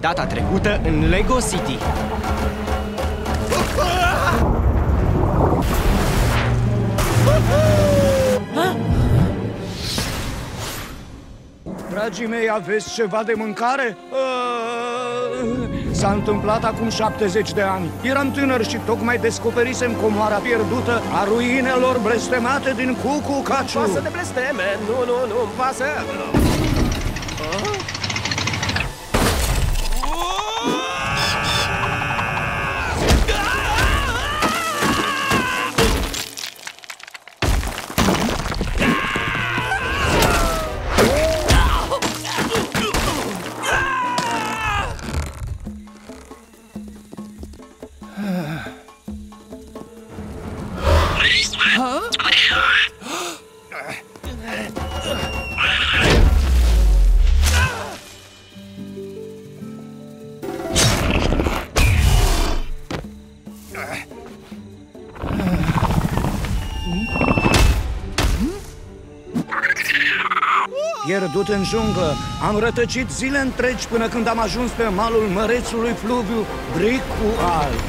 Data trecută în Lego City. Dragii mei, aveți ceva de mâncare? Uh, S-a întâmplat acum 70 de ani. Eram tânăr și tocmai descoperisem comoara pierdută a ruinelor blestemate din Cucu Caciu. Pasă de blesteme! Nu, nu, nu, îmi pasă! Pierdut în junglă, am rătăcit zile întregi până când am ajuns pe malul mărețului fluviu Bricu Alb.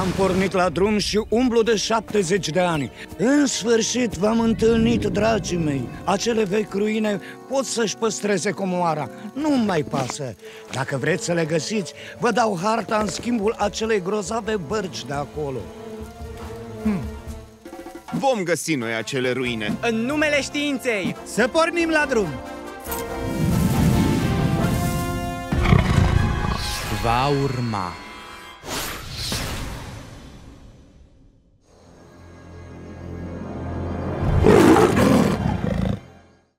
Am pornit la drum și umblu de 70 de ani. În sfârșit v-am întâlnit, dragii mei. Acele vechi ruine pot să-și păstreze comoara. Nu mai pasă. Dacă vreți să le găsiți, vă dau harta în schimbul acelei grozave bărci de acolo. Vom găsi noi acele ruine. În numele științei! Să pornim la drum! Va urma